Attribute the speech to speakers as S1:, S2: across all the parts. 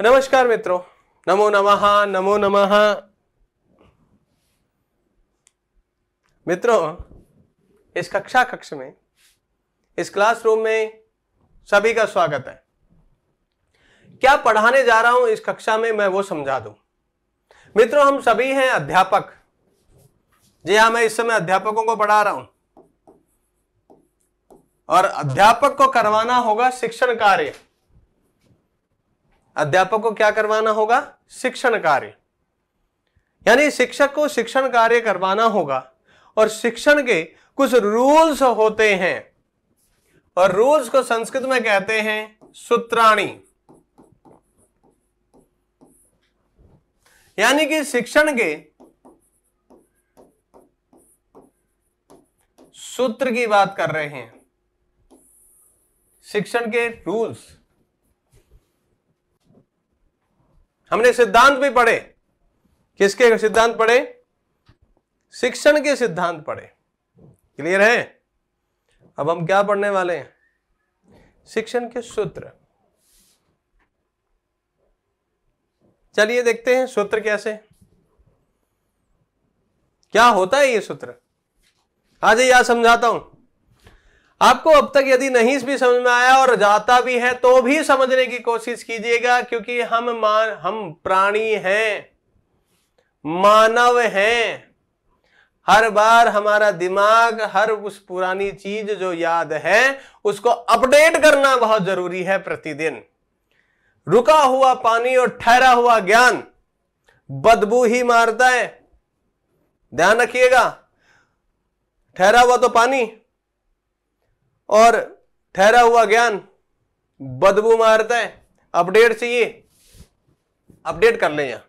S1: नमस्कार मित्रों। नमो नमः नमो नमः। मित्रों, इस कक्षा कक्ष में, इस क्लासरूम में सभी का स्वागत है। क्या पढ़ाने जा रहा हूँ इस कक्षा में, मैं वो समझा दूँ। मित्रों, हम सभी हैं अध्यापक। जी हाँ मैं इस समय अध्यापकों को पढ़ा रहा हूँ। और अध्यापक को करवाना होगा शिक्षण कार्य। अध्यापक को क्या करवाना होगा? शिक्षण कार्य। यानी शिक्षक को शिक्षण कार्य करवाना होगा और शिक्षण के कुछ रूल्स होते हैं। और रूल्स को संस्कृत में कहते हैं सूत्राणी। यानी कि शिक्षण के सूत्र की बात कर रहे हैं। शिक्षण के रूल्स। हमने सिद्धांत भी पढ़े। किसके सिद्धांत पढ़े? शिक्षण के सिद्धांत पढ़े। क्लियर है? अब हम क्या पढ़ने वाले हैं? शिक्षण के सूत्र। चलिए देखते हैं सूत्र कैसे। क्या होता है ये सूत्र? आज यह समझाता हूँ। आपको अब तक यदि नहीं भी समझ में आया और जाता भी है तो भी समझने की कोशिश कीजिएगा, क्योंकि हम मान, हम प्राणी हैं, मानव हैं। हर बार हमारा दिमाग, हर उस पुरानी चीज़ जो याद है, उसको अपडेट करना बहुत ज़रूरी है प्रतिदिन। रुका हुआ पानी और ठहरा हुआ ज्ञान, बदबू ही मारता है। ध्यान रखिएगा, ठहरा हुआ तो पानी और ठहरा हुआ ज्ञान बदबू मारता है। अपडेट चाहिए अपडेट कर लें यहाँ।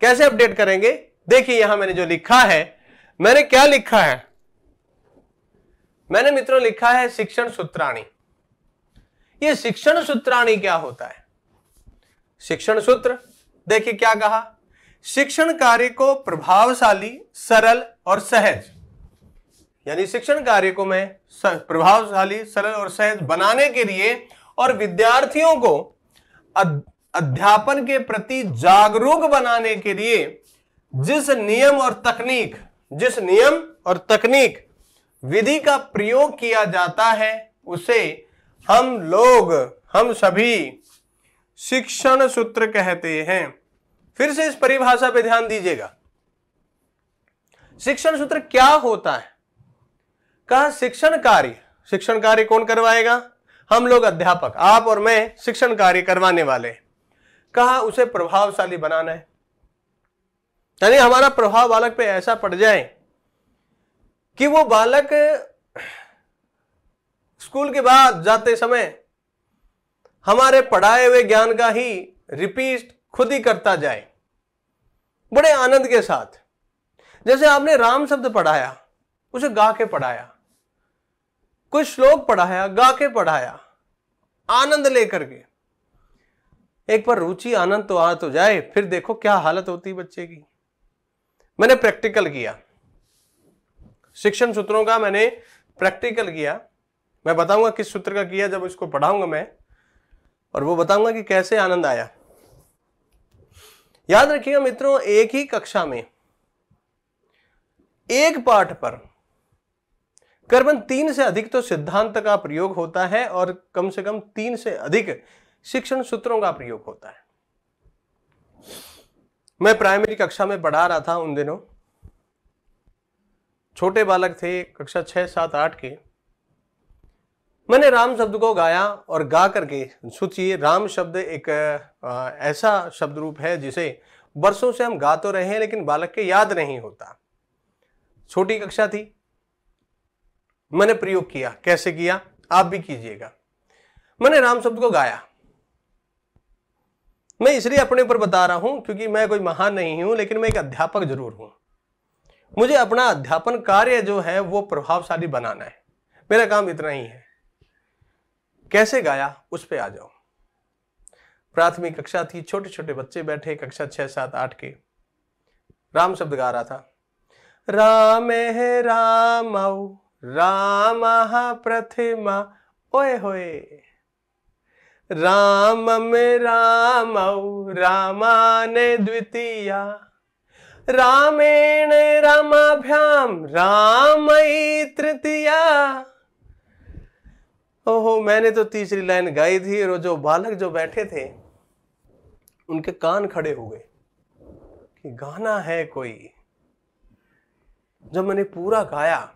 S1: कैसे अपडेट करेंगे? देखिए यहाँ मैंने जो लिखा है, मैंने क्या लिखा है? मैंने मित्रों लिखा है शिक्षण सूत्राणी। ये शिक्षण सूत्राणी क्या होता है? शिक्षण सूत्र। देखिए क्या कहा? शिक्षण कार्य को प्रभावशाली, सरल और सहज यानी शिक्षण कार्य को मैं प्रभावशाली, सरल और सहज बनाने के लिए और विद्यार्थियों को अध्यापन के प्रति जागरूक बनाने के लिए जिस नियम और तकनीक, जिस नियम और तकनीक विधि का प्रयोग किया जाता है, उसे हम लोग, हम सभी शिक्षण सूत्र कहते हैं। फिर से इस परिभाषा पर ध्यान दीजिएगा। शिक्षण सूत्र क्या होता है? कहा शिक्षण कार्य? शिक्षण कार्य कौन करवाएगा? हम लोग अध्यापक, आप और मैं शिक्षण कार्य करवाने वाले कहा उसे प्रभावशाली बनाना है। यानी हमारा प्रभाव बालक पे ऐसा पड़ जाए कि वो बालक स्कूल के बाद जाते समय हमारे पढ़ाए हुए ज्ञान का ही रिपीट खुद ही करता जाए। बड़े आनंद के साथ। जैसे आपने राम शब्द पढ़ाया, उसे गा के पढ़ाया। कुछ श्लोक पढ़ाया, गा के पढ़ाया, आनंद लेकर के एक बार रुचि आनंद तो आ तो जाए, फिर देखो क्या हालत होती बच्चे की। मैंने प्रैक्टिकल किया। शिक्षण सूत्रों का मैंने प्रैक्टिकल किया। मैं बताऊँगा किस सूत्र का किया, जब इसको पढ़ाऊँगा मैं, और वो बताऊँगा कि कैसे आनंद आया। याद रखिएगा मित्रों, एक ही कक्षा में, एक पाठ पर करीबन तीन से अधिक तो सिद्धांत का प्रयोग होता है और कम से कम तीन से अधिक शिक्षण सूत्रों का प्रयोग होता है। मैं प्राइमरी कक्षा में पढ़ा रहा था उन दिनों। छोटे बालक थे, कक्षा छह, सात, आठ के। मैंने राम शब्द को गाया और गा करके, सोचिए, राम शब्द एक ऐसा शब्द रूप है जिसे वर्षों से हम गा तो रहे हैं, लेकिन बालक के याद नहीं होता। छोटी कक्षा थी मैंने प्रयोग किया। कैसे किया? आप भी कीजिएगा। मैंने राम शब्द को गाया। मैं इसलिए अपने ऊपर बता रहा हूँ क्योंकि मैं कोई महान नहीं हूँ, लेकिन मैं एक अध्यापक ज़रूर हूँ। मुझे अपना अध्यापन कार्य जो है, वो प्रभावशाली बनाना है। मेरा काम इतना ही है। कैसे गाया? उस पर आ जाओ। प्राथमिक कक्षा थी छोटे छोटे बच्चे बैठे, कक्षा छह, सात, आठ के। राम शब्द गा रहा था। राम है, राम राम प्रतिमा ओए होए। राम में राम, रामाने द्वितीया। रामेण रामाभ्याम रामई तृतीया। ओहो, मैंने तो तीसरी लाइन गाई थी, और जो बालक जो बैठे थे, उनके कान खड़े हो गए कि गाना है कोई। जब मैंने पूरा गाया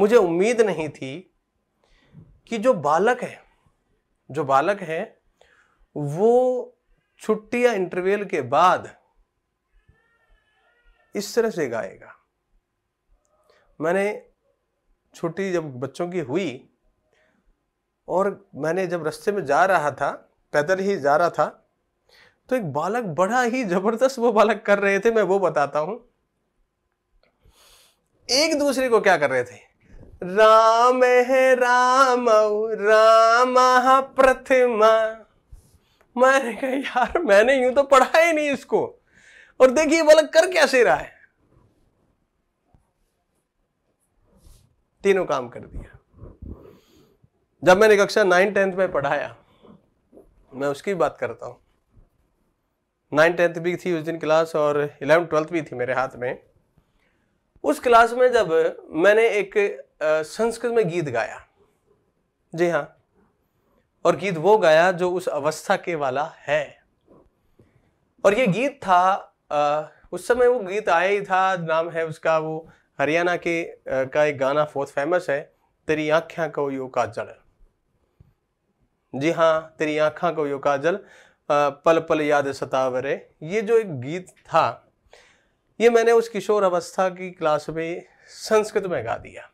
S1: मुझे उम्मीद नहीं थी कि जो बालक है, जो बालक है, वो छुट्टी या इंटरवेल के बाद इस तरह से गाएगा। मैंने छुट्टी जब बच्चों की हुई और मैंने जब रास्ते में जा रहा था, पैदल ही जा रहा था तो एक बालक बड़ा ही ज़बरदस्त वो बालक कर रहे थे, मैं वो बताता हूँ। एक दूसरे को क्या कर रहे थे? राम है राम राम प्रतिमा मैंने कहा, यार, मैंने यूँ तो पढ़ा ही नहीं इसको। और देखिए बालक कर कैसे रहा है? तीनों काम कर दिया। जब मैंने कक्षा नाइन टेंथ में पढ़ाया, मैं उसकी बात करता हूँ। नाइन टेंथ भी थी उस दिन क्लास और इलेवन ट्वेल्थ भी थी मेरे हाथ में। उस क्लास में जब मैंने एक संस्कृत में गीत गाया। जी हाँ। और गीत वो गाया जो उस अवस्था के वाला है। और ये गीत था आ, उस समय वो गीत आया ही था नाम है उसका वो हरियाणा के आ, का एक गाना बहुत फ़ेमस है तेरी आख्या को यो काजल। जी हाँ तेरी आँखा को यो काजल पल पल याद सतावरे। ये जो एक गीत था ये मैंने उस किशोर अवस्था की क्लास में संस्कृत में गा दिया।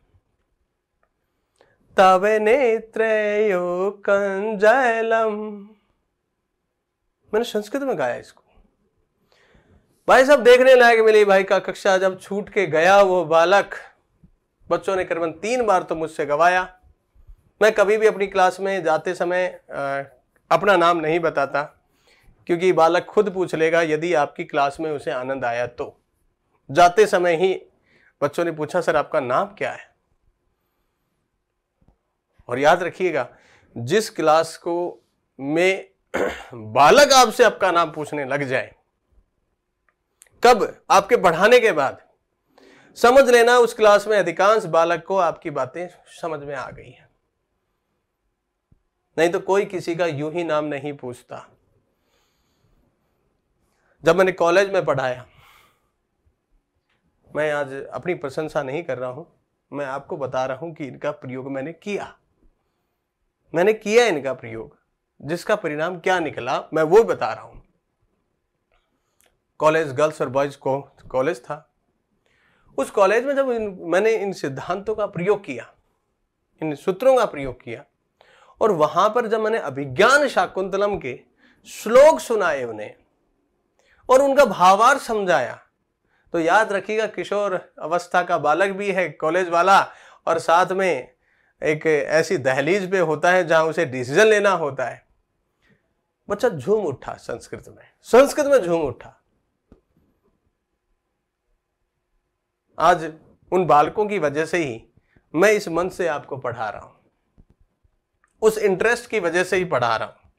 S1: तवे नेत्रो कंजलम। मैंने संस्कृत में गाया इसको। भाई साहब, देखने लायक मिली भाई का कक्षा। जब छूट के गया वो बालक, बच्चों ने करीबन तीन बार तो मुझसे गवाया। मैं कभी भी अपनी क्लास में जाते समय अपना नाम नहीं बताता, क्योंकि बालक खुद पूछ लेगा, यदि आपकी क्लास में उसे आनंद आया तो। जाते समय ही बच्चों ने पूछा, सर, आपका नाम क्या है? और याद रखिएगा, जिस क्लास को में बालक आपसे आपका नाम पूछने लग जाए, कब? आपके बढ़ाने के बाद। समझ लेना, उस क्लास में अधिकांश बालक को आपकी बातें समझ में आ गई है। नहीं तो कोई किसी का यूँ ही नाम नहीं पूछता। जब मैंने कॉलेज में पढ़ाया, मैं आज अपनी प्रशंसा नहीं कर रहा हूँ, मैं आपको बता रहा हूँ कि इनका प्रयोग मैंने किया। मैंने किया इनका प्रयोग। जिसका परिणाम क्या निकला मैं वो बता रहा हूँ। कॉलेज गर्ल्स और बॉयज़ को कॉलेज था। उस कॉलेज में जब इन, मैंने इन सिद्धांतों का प्रयोग किया इन सूत्रों का प्रयोग किया और वहाँ पर जब मैंने अभिज्ञान शाकुंतलम के श्लोक सुनाए उन्हें और उनका भावार समझाया तो याद रखिएगा किशोर अवस्था का बालक भी है कॉलेज वाला और साथ में एक ऐसी दहलीज पे होता है जहाँ उसे डिसीज़न लेना होता है। बच्चा, झूम उठा संस्कृत में। संस्कृत में झूम उठा। आज उन बालकों की वजह से ही मैं इस मन से आपको पढ़ा रहा हूँ। उस इंटरेस्ट की वजह से ही पढ़ा रहा हूँ।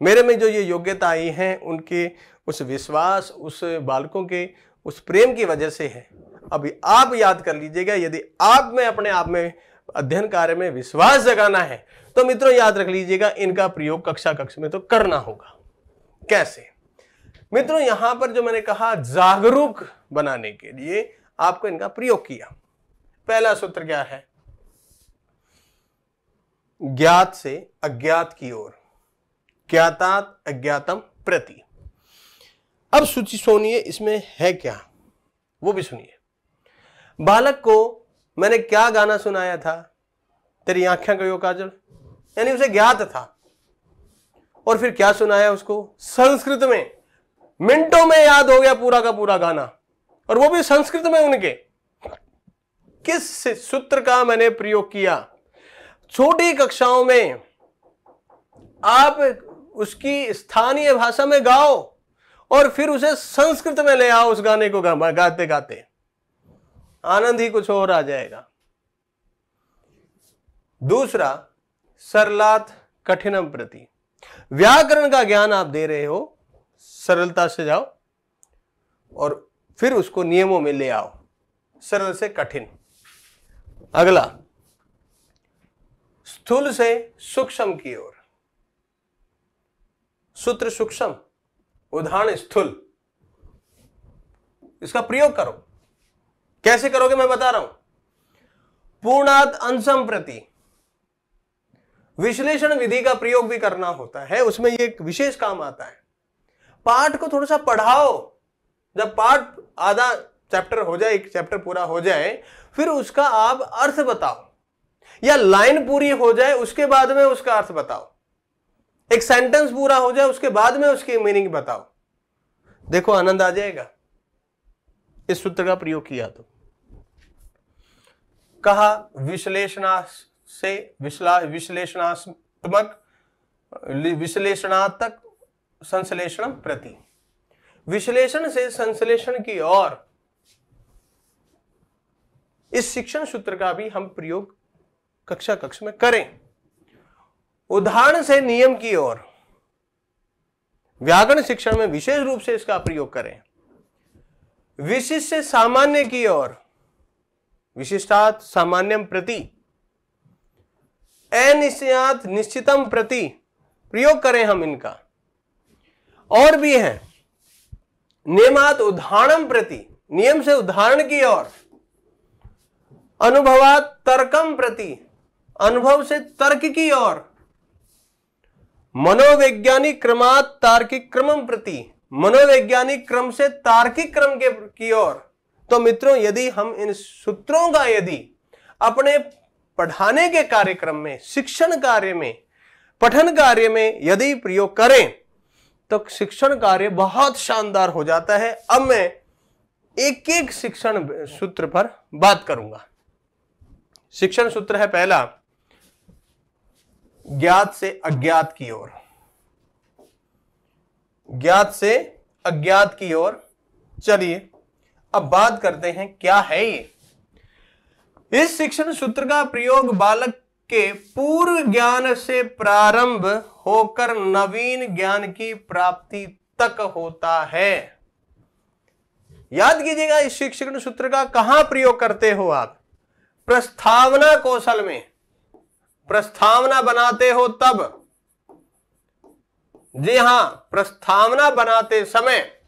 S1: मेरे में जो ये योग्यता आई है, उनके उस विश्वास, उस बालकों के उस प्रेम की वजह से है। अभी आप याद कर लीजिएगा, यदि आप में अपने आप में अध्ययन कार्य में विश्वास जगाना है तो मित्रों याद रख लीजिएगा, इनका प्रयोग कक्षा कक्ष में तो करना होगा। कैसे? मित्रों, यहाँ पर जो मैंने कहा, जागरूक बनाने के लिए आपको इनका प्रयोग किया। पहला सूत्र क्या है? ज्ञात से अज्ञात की ओर। ज्ञातात अज्ञातम प्रति। अब सूची सुनिए, इसमें है क्या? वो भी सुनिए। बालक को मैंने क्या गाना सुनाया था? तेरी आँखें गयो काजल। यानी उसे ज्ञात था। और फिर क्या सुनाया उसको? संस्कृत में। मिनटों में याद हो गया पूरा का पूरा गाना। और वो भी संस्कृत में उनके। किस सूत्र का मैंने प्रयोग किया? छोटी कक्षाओं में। आप उसकी स्थानीय भाषा में गाओ। और फिर उसे संस्कृत में ले आओ उस गाने को गा, गाते गाते आनंद ही कुछ और आ जाएगा। दूसरा, सरलात कठिनम प्रति। व्याकरण का ज्ञान आप दे रहे हो, सरलता से जाओ और फिर उसको नियमों में ले आओ। सरल से कठिन। अगला, स्थूल से सूक्ष्म की ओर। सूत्र सूक्ष्म, उदाहरण स्थूल। इसका प्रयोग करो। कैसे करोगे मैं बता रहा हूँ? पूर्णात अंशम प्रति विश्लेषण विधि का प्रयोग भी करना होता है, उसमें ये एक विशेष काम आता है। पाठ को थोड़ा सा पढ़ाओ। जब पाठ आधा चैप्टर हो जाए, एक चैप्टर पूरा हो जाए, फिर उसका आप अर्थ बताओ। या लाइन पूरी हो जाए, उसके बाद में उसका अर्थ बताओ। एक सेंटेंस पूरा हो जाए, उसके बाद में उसकी मीनिंग बताओ। देखो, आनंद आ जाएगा। इस सूत्र का प्रयोग किया तो। कहा विश्लेषणा से विश्लेषणात्मक विश्लेषणात्मक संश्लेषण प्रति। विश्लेषण से संश्लेषण की ओर, इस शिक्षण सूत्र का भी हम प्रयोग कक्षा कक्ष में करें। उदाहरण से नियम की ओर, व्याकरण शिक्षण में विशेष रूप से इसका प्रयोग करें। विशिष्ट से सामान्य की ओर विशिष्टात सामान्यम प्रति, अनिश्चयात निश्चितम प्रति प्रयोग करें हम इनका। और भी है, नियमात उदाहरण प्रति, नियम से उदाहरण की ओर, अनुभवात तर्कम प्रति, अनुभव से तर्क की ओर, मनोवैज्ञानिक क्रमात तार्किक क्रम प्रति, मनोवैज्ञानिक क्रम से तार्किक क्रम के की ओर तो मित्रों, यदि हम इन सूत्रों का यदि अपने पढ़ाने के कार्यक्रम में, शिक्षण कार्य में, पठन कार्य में यदि प्रयोग करें तो शिक्षण कार्य बहुत शानदार हो जाता है। अब मैं एक एक शिक्षण सूत्र पर बात करूँगा। शिक्षण सूत्र है पहला, ज्ञात से अज्ञात की ओर। ज्ञात से अज्ञात की ओर, चलिए। अब बात करते हैं, क्या है ये? इस शिक्षण सूत्र का प्रयोग बालक के पूर्व ज्ञान से प्रारंभ होकर नवीन ज्ञान की प्राप्ति तक होता है। याद कीजिएगा, इस शिक्षण सूत्र का कहाँ प्रयोग करते हो आप? प्रस्तावना कौशल में। प्रस्तावना बनाते हो तब। जी हाँ, प्रस्तावना बनाते समय।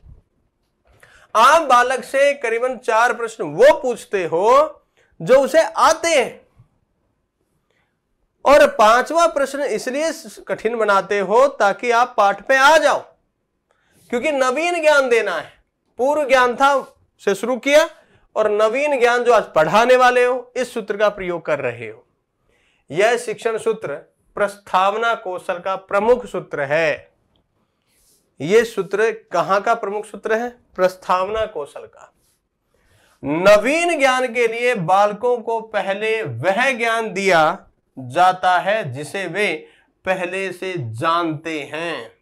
S1: आम बालक से करीबन चार प्रश्न वो पूछते हो जो उसे आते हैं। और पांचवा प्रश्न इसलिए कठिन बनाते हो ताकि आप पाठ पे आ जाओ। क्योंकि नवीन ज्ञान देना है। पूर्व ज्ञान था से शुरू किया और नवीन ज्ञान जो आज पढ़ाने वाले हो, इस सूत्र का प्रयोग कर रहे हो। यह शिक्षण सूत्र प्रस्तावना कौशल का प्रमुख सूत्र है। यह सूत्र कहाँ का प्रमुख सूत्र है? प्रस्तावना कौशल का। नवीन ज्ञान के लिए बालकों को पहले वह ज्ञान दिया जाता है जिसे वे पहले से जानते हैं।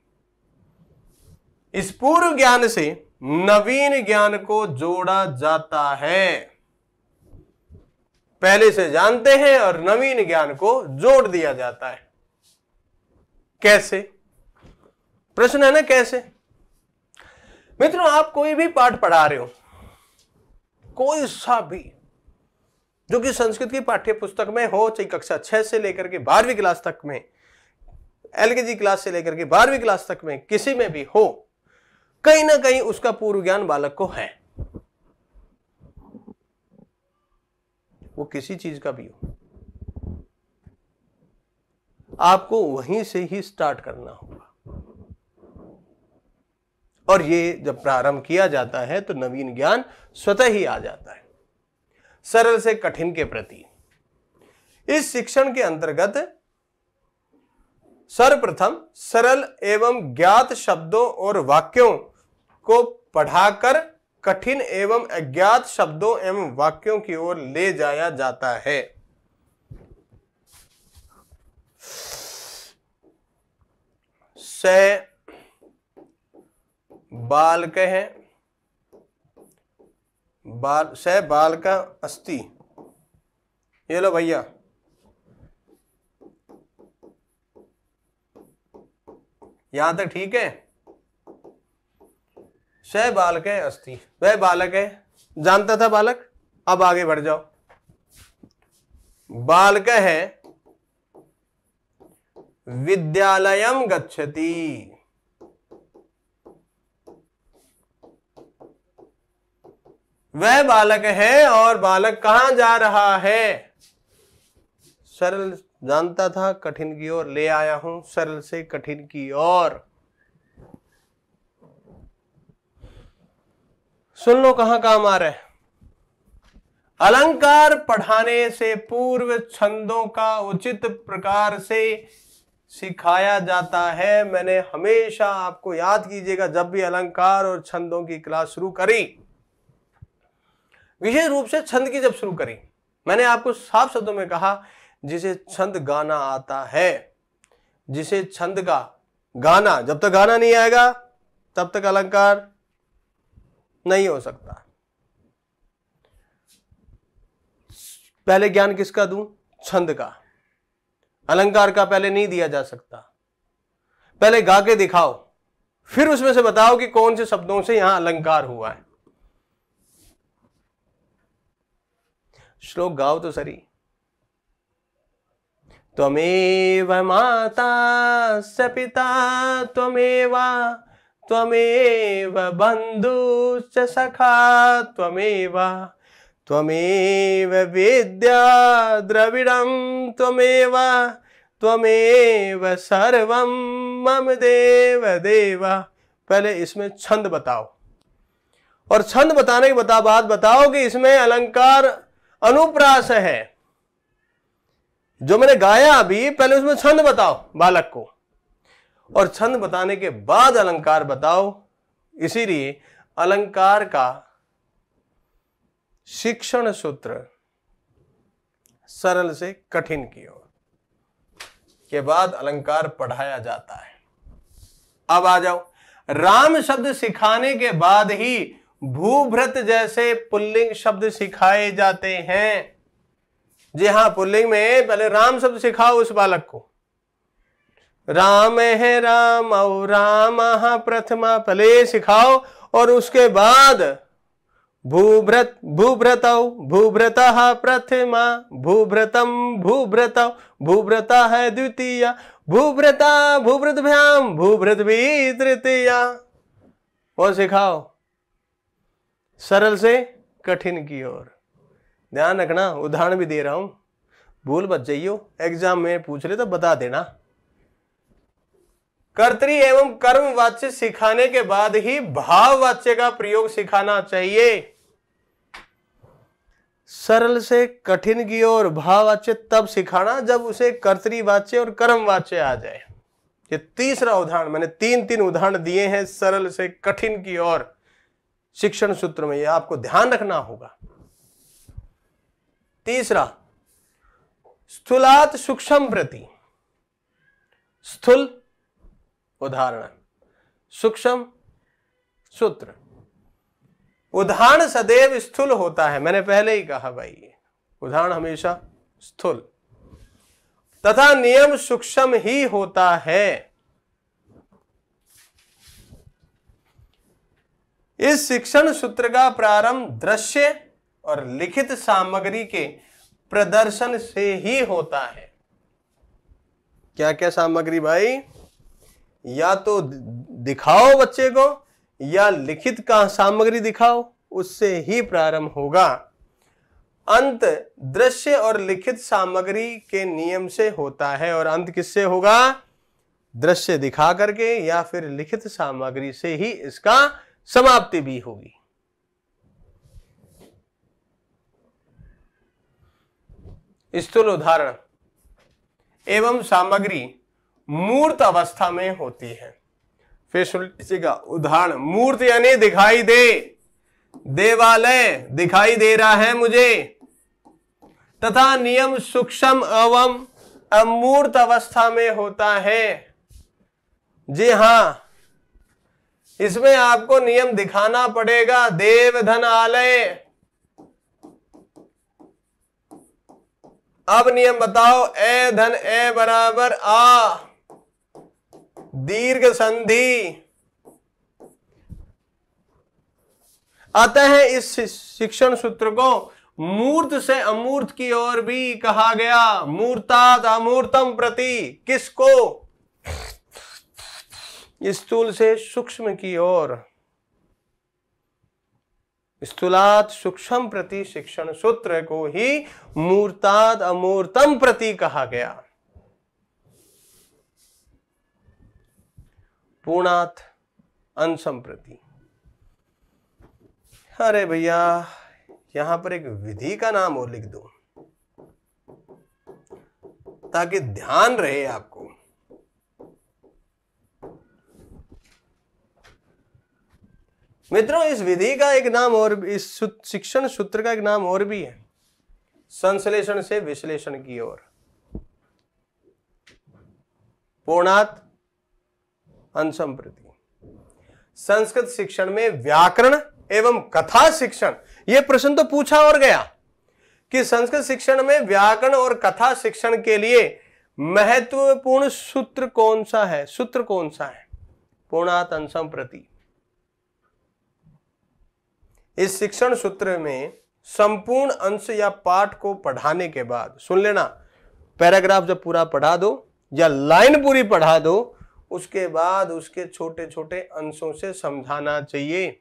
S1: इस पूर्व ज्ञान से नवीन ज्ञान को जोड़ा जाता है। पहले से जानते हैं और नवीन ज्ञान को जोड़ दिया जाता है। कैसे? प्रश्न है ना कैसे? मित्रों, आप कोई भी पाठ पढ़ा रहे हो, कोई सा भी, जो कि संस्कृत की पाठ्य पुस्तक में हो, चाहे कक्षा छह से लेकर के बारहवीं क्लास तक में, एलकेजी क्लास से लेकर के बारहवीं क्लास तक में किसी में भी हो, कहीं ना कहीं उसका पूर्व ज्ञान बालक को है। वो किसी चीज़ का भी हो। आपको वहीं से ही स्टार्ट करना होगा। और ये जब प्रारंभ किया जाता है तो नवीन ज्ञान स्वतः ही आ जाता है। सरल से कठिन के प्रति। इस शिक्षण के अंतर्गत सर्वप्रथम सरल एवं ज्ञात शब्दों और वाक्यों को पढ़ाकर कठिन एवं अज्ञात शब्दों एवं वाक्यों की ओर ले जाया जाता है। स बाल कह, बाल स बाल का अस्थि। ये लो भैया। यहाँ तक ठीक है? स बालक है अस्थि। वह बालक है। जानता था बालक? अब आगे बढ़ जाओ। बालक है विद्यालयम गच्छति। वह बालक है और बालक कहाँ जा रहा है? सरल जानता था, कठिन की ओर ले आया हूँ, सरल से कठिन की ओर। सुन लो कहाँ काम आ रहा है। अलंकार पढ़ाने से पूर्व छंदों का उचित प्रकार से सिखाया जाता है। मैंने हमेशा आपको याद कीजिएगा, जब भी अलंकार और छंदों की क्लास शुरू करी। विशेष रूप से छंद की जब शुरू करी, मैंने आपको साफ़ शब्दों में कहा, जिसे छंद गाना आता है, जिसे छंद का गाना, जब तक गाना नहीं आएगा, तब तक अलंकार नहीं हो सकता। पहले ज्ञान किसका दूँ? छंद का। अलंकार का पहले नहीं दिया जा सकता। पहले गा के दिखाओ, फिर उसमें से बताओ कि कौन से शब्दों से यहाँ अलंकार हुआ है। श्लोक गाओ तो सरी। त्वमेव माता स पिता, त्वमेव त्वमेव बन्धुश्च सखा, त्वमेव त्वमेव विद्या द्रविडं, त्वमेव त्वमेव सर्वं मम देव देव। पहले इसमें छंद बताओ। और छंद बताने के बता बाद बताओ कि इसमें अलंकार अनुप्रास है। जो मैंने गाया अभी, पहले उसमें छंद बताओ, बालक को। और छंद बताने के बाद अलंकार बताओ। इसीलिए अलंकार का शिक्षण सूत्र सरल से कठिन की ओर। के बाद अलंकार पढ़ाया जाता है। अब आ जाओ। राम शब्द सिखाने के बाद ही भूभ्रत जैसे पुल्लिंग शब्द सिखाए जाते हैं। जी हाँ पुल्लिंग में पहले राम शब्द सिखाओ उस बालक को। राम है राम और राम प्रथमा, पहले सिखाओ और उसके बाद भूभ्रत भूभ्रत भूभ्रत प्रथमा, भूभ्रतम, भूभ्रत, भूभ्रता है द्वितीय, भूभ्रता, भूभ्रत भ्याम, भूभ्रत भी तृतीया। वो सिखाओ। सरल से कठिन की ओर। ध्यान रखना, उदाहरण भी दे रहा हूँ। भूल बच जाइयो एग्ज़ाम में पूछ ले तो बता देना। कर्तरी एवं कर्म वाच्य सिखाने के बाद ही भाव वाच्य का प्रयोग सिखाना चाहिए। सरल से कठिन की ओर भाव वाच्य तब सिखाना जब उसे कर्तरी वाच्य और कर्म वाच्य आ जाए। ये तीसरा उदाहरण, मैंने तीन तीन उदाहरण दिए हैं सरल से कठिन की ओर। शिक्षण सूत्र में यह आपको ध्यान रखना होगा। तीसरा, स्थूलात सूक्ष्म प्रति। स्थूल उदाहरण। सूक्ष्म सूत्र। उदाहरण सदैव स्थूल होता है, मैंने पहले ही कहा भाई उदाहरण हमेशा स्थूल। तथा नियम सूक्ष्म ही होता है। इस शिक्षण सूत्र का प्रारंभ दृश्य और लिखित सामग्री के प्रदर्शन से ही होता है। क्या क्या सामग्री भाई? या तो दिखाओ बच्चे को, या लिखित का सामग्री दिखाओ, उससे ही प्रारंभ होगा। अंत दृश्य और लिखित सामग्री के नियम से होता है और अंत किससे होगा? दृश्य दिखा करके या फिर लिखित सामग्री से ही इसका समाप्ति भी होगी। स्थूल उदाहरण एवं सामग्री मूर्त अवस्था में होती है। फिर सुनिएगा उदाहरण, मूर्त यानी दिखाई दे, देवालय दिखाई दे रहा है मुझे, तथा नियम सूक्ष्म एवं अमूर्त अवस्था में होता है। जी हाँ इसमें आपको नियम दिखाना पड़ेगा देव धन आलय। अब नियम बताओ, ए धन, ए बराबर, आ। दीर्घ संधि। अतः इस शिक्षण सूत्र को मूर्त से अमूर्त की ओर भी कहा गया, मूर्ताद अमूर्तम प्रति, किसको? स्थूल से सूक्ष्म की ओर। स्थूलात सूक्ष्म प्रति शिक्षण सूत्र को ही मूर्ताद अमूर्तम प्रति कहा गया। पूर्णात अंशम प्रति। अरे भैया, यहाँ पर एक विधि का नाम और लिख दो। ताकि ध्यान रहे आपको मित्रों, इस विधि का एक नाम और इस शिक्षण सूत्र का एक नाम और भी है। संश्लेषण से विश्लेषण की ओर। पूर्णात अंशम प्रति संस्कृत शिक्षण में व्याकरण एवं कथा शिक्षण यह प्रश्न तो पूछा और गया कि संस्कृत शिक्षण में व्याकरण और कथा शिक्षण के लिए महत्वपूर्ण सूत्र कौन सा है? सूत्र कौन सा है? पूर्णात अंशम प्रति इस शिक्षण सूत्र में संपूर्ण अंश या पाठ को पढ़ाने के बाद, सुन लेना, पैराग्राफ जब पूरा पढ़ा दो या लाइन पूरी पढ़ा दो, उसके बाद उसके छोटे छोटे अंशों से समझाना चाहिए।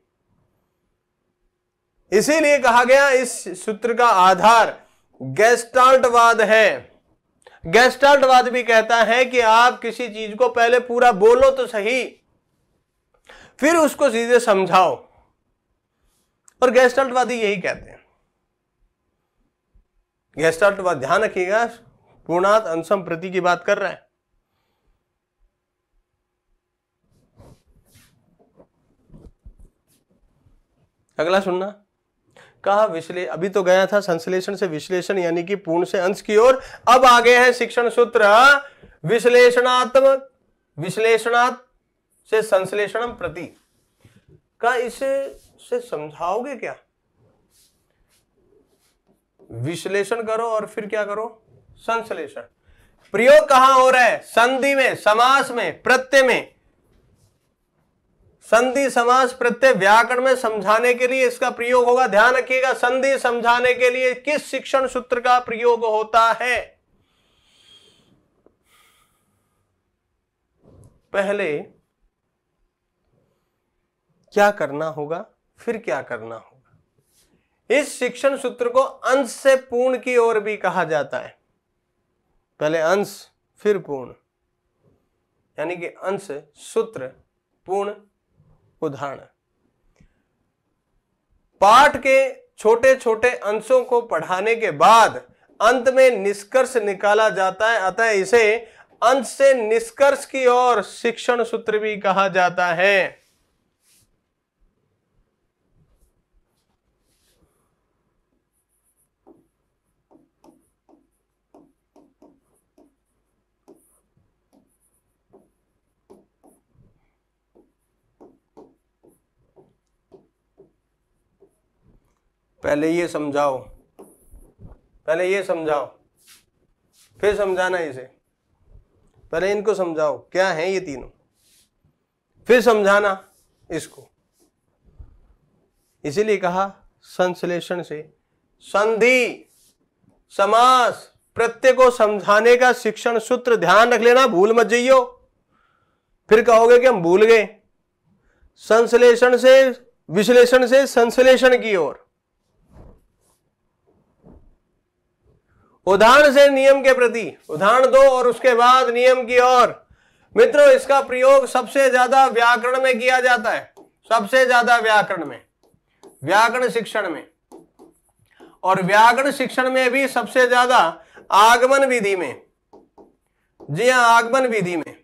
S1: इसीलिए कहा गया, इस सूत्र का आधार गैस्टाल्टवाद है। गैस्टाल्टवाद भी कहता है कि आप किसी चीज़ को पहले पूरा बोलो तो सही, फिर उसको सीधे समझाओ। और गैस्टाल्टवादी यही कहते हैं। गैस्टाल्टवाद, ध्यान रखिएगा, पूर्णात अंशम प्रति की बात कर रहा है। अगला सुनना। कहा, विश्ले, अभी तो गया था संश्लेषण से विश्लेषण, यानी कि पूर्ण से अंश की ओर। अब आगे है शिक्षण सूत्र। विश्लेषणात्मक विश्लेषणात् से संश्लेषण प्रति। का इसे से समझाओगे क्या? विश्लेषण करो और फिर क्या करो? संश्लेषण। प्रयोग कहाँ हो रहा है? संधि में, समास में, प्रत्यय में। संधि, समास, प्रत्यय व्याकरण में समझाने के लिए इसका प्रयोग होगा। ध्यान रखिएगा, संधि समझाने के लिए किस शिक्षण सूत्र का प्रयोग होता है? पहले क्या करना होगा? फिर क्या करना होगा? इस शिक्षण सूत्र को अंश से पूर्ण की ओर भी कहा जाता है। पहले अंश, फिर पूर्ण। यानी कि अंश, सूत्र, पूर्ण, उदाहरण। पाठ के छोटे छोटे अंशों को पढ़ाने के बाद अंत में निष्कर्ष निकाला जाता है, अतः इसे अंश से निष्कर्ष की ओर शिक्षण सूत्र भी कहा जाता है। पहले ये समझाओ। पहले ये समझाओ। फिर समझाना इसे। पहले इनको समझाओ, क्या है ये तीनों? फिर समझाना इसको। इसीलिए कहा, संश्लेषण से। संधि, समास, प्रत्यय को समझाने का शिक्षण सूत्र ध्यान रख लेना, भूल मत जाइयो। फिर कहोगे कि हम भूल गए। संश्लेषण से, विश्लेषण से संश्लेषण की ओर। उदाहरण से नियम के प्रति उदाहरण दो और उसके बाद नियम की ओर। मित्रों, इसका प्रयोग सबसे ज़्यादा व्याकरण में किया जाता है। सबसे ज़्यादा व्याकरण में, व्याकरण शिक्षण में। और व्याकरण शिक्षण में भी सबसे ज़्यादा आगमन विधि में। जी हाँ, आगमन विधि में।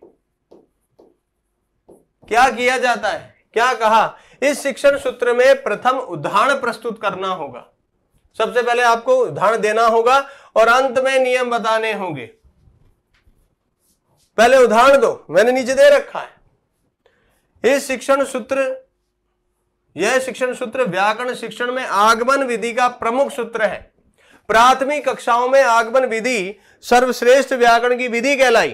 S1: क्या किया जाता है? क्या कहा? इस शिक्षण सूत्र में प्रथम उदाहरण प्रस्तुत करना होगा। सबसे पहले आपको उदाहरण देना होगा और अंत में नियम बताने होंगे। पहले उदाहरण दो, मैंने नीचे दे रखा है। इस शिक्षण सूत्र, यह शिक्षण सूत्र व्याकरण शिक्षण में आगमन विधि का प्रमुख सूत्र है। प्राथमिक कक्षाओं में आगमन विधि सर्वश्रेष्ठ व्याकरण की विधि कहलाई।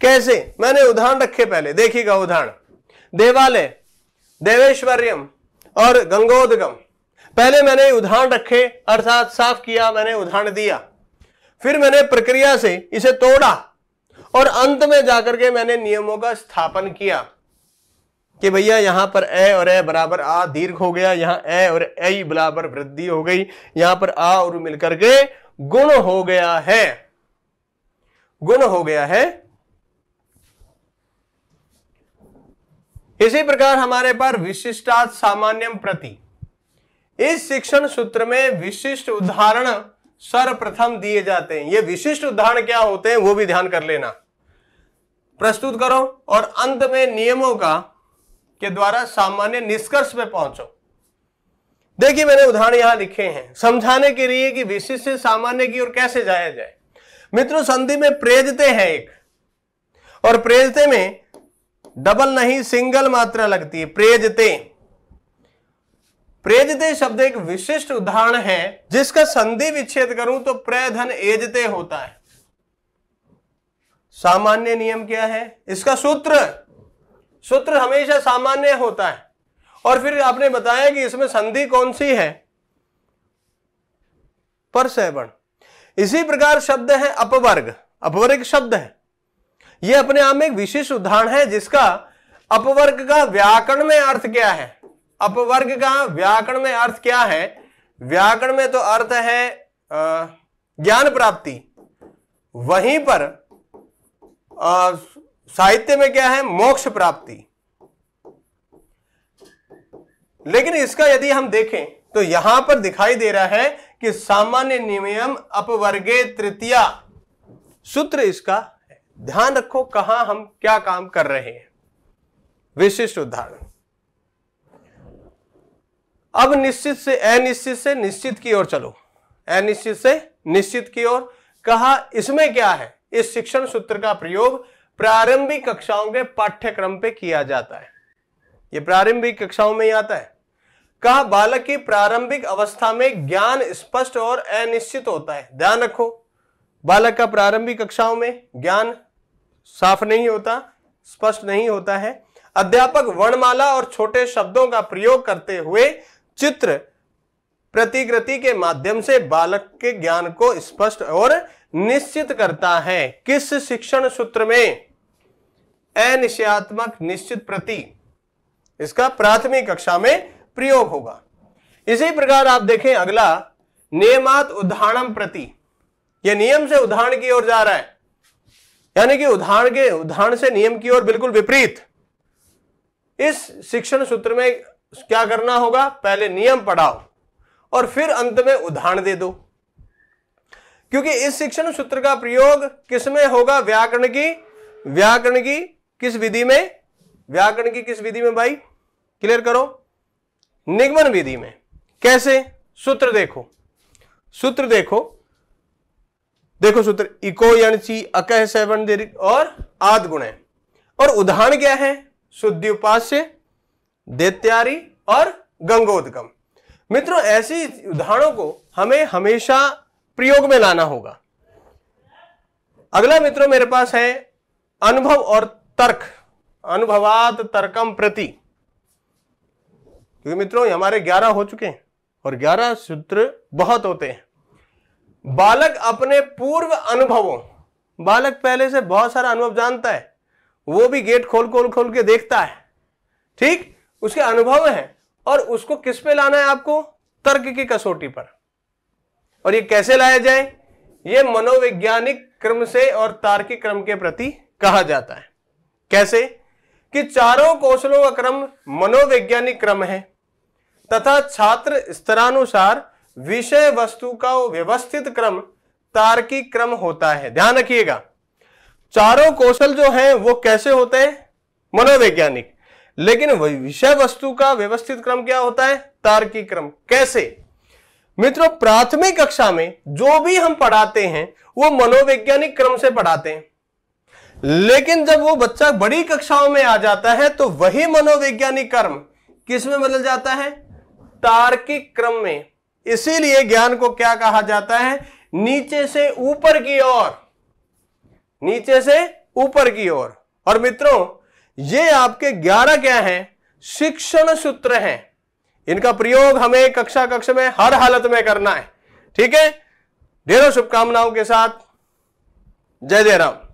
S1: कैसे? मैंने उदाहरण रखे पहले, देखिएगा उदाहरण। देवालय देवेश्वर्यम और गंगोदगम। पहले मैंने उदाहरण रखे, अर्थात साफ़ किया, मैंने उदाहरण दिया। फिर मैंने प्रक्रिया से इसे तोड़ा और अंत में जाकर के मैंने नियमों का स्थापन किया कि भैया यहाँ पर ए और ए बराबर आ दीर्घ हो गया, यहाँ ए और ए बराबर वृद्धि हो गई, यहाँ पर आ और मिलकर के गुण हो गया है। गुण हो गया है। इसी प्रकार हमारे पास विशिष्टात सामान्यम प्रति। इस शिक्षण सूत्र में विशिष्ट उदाहरण सर्वप्रथम दिए जाते हैं। ये विशिष्ट उदाहरण क्या होते हैं, वो भी ध्यान कर लेना। प्रस्तुत करो और अंत में नियमों का, के द्वारा सामान्य निष्कर्ष पे पहुंचो। देखिए, मैंने उदाहरण यहाँ लिखे हैं। समझाने के लिए कि विशिष्ट से सामान्य की ओर कैसे जाया जाए। मित्रों, संधि में प्रेजते हैं एक। और प्रेजते में डबल नहीं, सिंगल मात्रा लगती है। प्रेजते प्रेजते शब्द एक विशिष्ट उदाहरण है, जिसका संधि विच्छेद करूँ तो प्रधन एजते होता है। सामान्य नियम क्या है? इसका सूत्र सूत्र हमेशा सामान्य होता है। और फिर आपने बताया कि इसमें संधि कौन सी है? पर सेवन इसी प्रकार शब्द है अपवर्ग। अपवर्ग शब्द है। यह अपने आप में एक विशिष्ट उदाहरण है, जिसका अपवर्ग का व्याकरण में अर्थ क्या है? अपवर्ग का व्याकरण में अर्थ क्या है? व्याकरण में तो अर्थ है ज्ञान प्राप्ति। वहीं पर साहित्य में क्या है? मोक्ष प्राप्ति। लेकिन इसका यदि हम देखें तो यहाँ पर दिखाई दे रहा है कि सामान्य नियम अपवर्गे तृतीया। सूत्र इसका, ध्यान रखो कहाँ हम क्या काम कर रहे हैं। विशिष्ट उदाहरण। अब निश्चित से, अनिश्चित से, निश्चित की ओर चलो। अनिश्चित से, निश्चित की ओर। कहा, इसमें क्या है? इस शिक्षण सूत्र का प्रयोग प्रारंभिक कक्षाओं के पाठ्यक्रम पे किया जाता है। यह प्रारंभिक कक्षाओं में ही आता है। कहा, बालक की प्रारंभिक अवस्था में ज्ञान स्पष्ट और अनिश्चित होता है। ध्यान रखो, बालक का प्रारंभिक कक्षाओं में ज्ञान साफ़ नहीं होता, स्पष्ट नहीं होता है। अध्यापक वर्णमाला और छोटे शब्दों का प्रयोग करते हुए चित्र प्रतिकृति के माध्यम से बालक के ज्ञान को स्पष्ट और निश्चित करता है। किस शिक्षण सूत्र में? अनिश्चयात्मक निश्चित प्रति। इसका प्राथमिक कक्षा में प्रयोग होगा। इसी प्रकार आप देखें अगला, नियमात उदाहरण प्रति। यह नियम से उदाहरण की ओर जा रहा है। यानी कि उदाहरण के, उदाहरण से नियम की ओर बिल्कुल विपरीत। इस शिक्षण सूत्र में क्या करना होगा? पहले नियम पढ़ाओ और फिर अंत में उदाहरण दे दो। क्योंकि इस शिक्षण सूत्र का प्रयोग किसमें होगा? व्याकरण की व्याकरण की किस विधि में? व्याकरण की किस विधि में भाई? क्लियर करो? निगमन विधि में। कैसे? सूत्र देखो। सूत्र देखो। देखो सूत्र, इको यणची, अकह सेवन और आद गुण। है और उदाहरण क्या है? शुद्धि उपास्य देत्यारी और गंगोदगम। मित्रों, ऐसी उदाहरणों को हमें हमेशा प्रयोग में लाना होगा। अगला मित्रों मेरे पास है, अनुभव और तर्क। अनुभवात तर्कम प्रति। क्योंकि मित्रों हमारे ग्यारह हो चुके हैं और ग्यारह सूत्र बहुत होते हैं। बालक अपने पूर्व अनुभवों, बालक पहले से बहुत सारा अनुभव जानता है, वो भी गेट खोल खोल खोल के देखता है। ठीक? उसके अनुभव है और उसको किस पे लाना है आपको? तर्क की कसौटी पर। और ये कैसे लाया जाए? ये मनोवैज्ञानिक क्रम से और तार्किक क्रम के प्रति कहा जाता है। कैसे? कि चारों कौशलों का क्रम मनोवैज्ञानिक क्रम है तथा छात्र स्तरानुसार विषय वस्तु का व्यवस्थित क्रम तार्किक क्रम होता है। ध्यान रखिएगा। चारों कौशल जो हैं, वो कैसे होते हैं? मनोवैज्ञानिक। लेकिन विषय वस्तु का व्यवस्थित क्रम क्या होता है? तार्किक क्रम। कैसे? मित्रों प्राथमिक कक्षा में जो भी हम पढ़ाते हैं वो मनोवैज्ञानिक क्रम से पढ़ाते हैं। लेकिन जब वो बच्चा बड़ी कक्षाओं में आ जाता है तो वही मनोवैज्ञानिक कर्म किसमें बदल जाता है? तार्किक क्रम में। इसीलिए ज्ञान को क्या कहा जाता है? नीचे से ऊपर की ओर। नीचे से ऊपर की ओर। और, और मित्रों ये आपके 11 क्या हैं? शिक्षण सूत्र हैं। इनका प्रयोग हमें कक्षा कक्ष में हर हालत में करना है। ठीक है? ढेरों शुभकामनाओं के साथ। जय जय राम